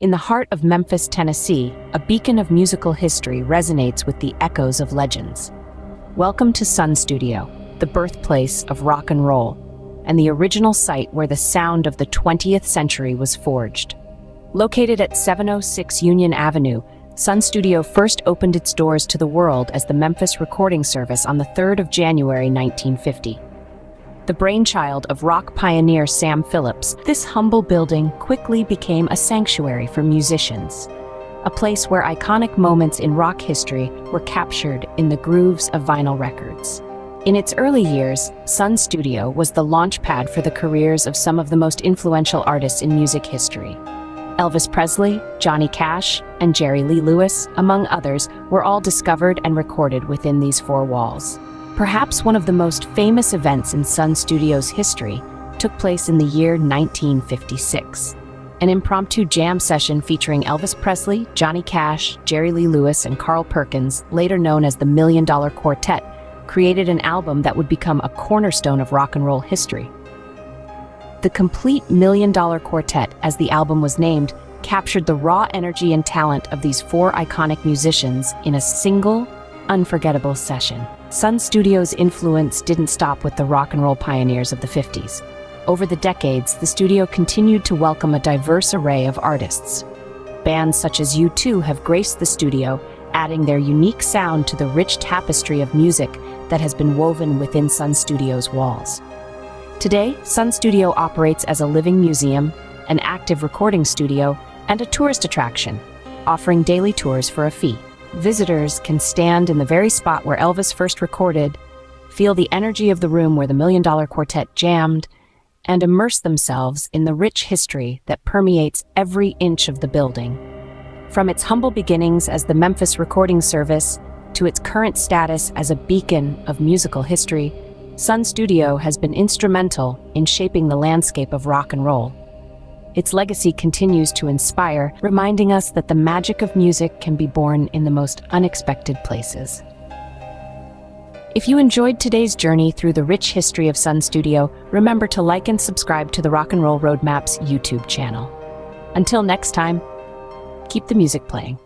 In the heart of Memphis, Tennessee, a beacon of musical history resonates with the echoes of legends. Welcome to Sun Studio, the birthplace of rock and roll, and the original site where the sound of the 20th century was forged. Located at 706 Union Avenue, Sun Studio first opened its doors to the world as the Memphis Recording Service on the 3rd of January 1950. The brainchild of rock pioneer Sam Phillips, this humble building quickly became a sanctuary for musicians, a place where iconic moments in rock history were captured in the grooves of vinyl records. In its early years, Sun Studio was the launchpad for the careers of some of the most influential artists in music history. Elvis Presley, Johnny Cash, and Jerry Lee Lewis, among others, were all discovered and recorded within these four walls. Perhaps one of the most famous events in Sun Studios' history took place in the year 1956. An impromptu jam session featuring Elvis Presley, Johnny Cash, Jerry Lee Lewis, and Carl Perkins, later known as the Million Dollar Quartet, created an album that would become a cornerstone of rock and roll history. The complete Million Dollar Quartet, as the album was named, captured the raw energy and talent of these four iconic musicians in a single, unforgettable session. Sun Studios' influence didn't stop with the rock and roll pioneers of the 50s. Over the decades, the studio continued to welcome a diverse array of artists. Bands such as U2 have graced the studio, adding their unique sound to the rich tapestry of music that has been woven within Sun Studios' walls. Today, Sun Studio operates as a living museum, an active recording studio, and a tourist attraction, offering daily tours for a fee. Visitors can stand in the very spot where Elvis first recorded, feel the energy of the room where the Million Dollar Quartet jammed, and immerse themselves in the rich history that permeates every inch of the building. From its humble beginnings as the Memphis Recording Service to its current status as a beacon of musical history, Sun Studio has been instrumental in shaping the landscape of rock and roll. Its legacy continues to inspire, reminding us that the magic of music can be born in the most unexpected places. If you enjoyed today's journey through the rich history of Sun Studio, remember to like and subscribe to the Rock and Roll Roadmaps YouTube channel. Until next time, keep the music playing.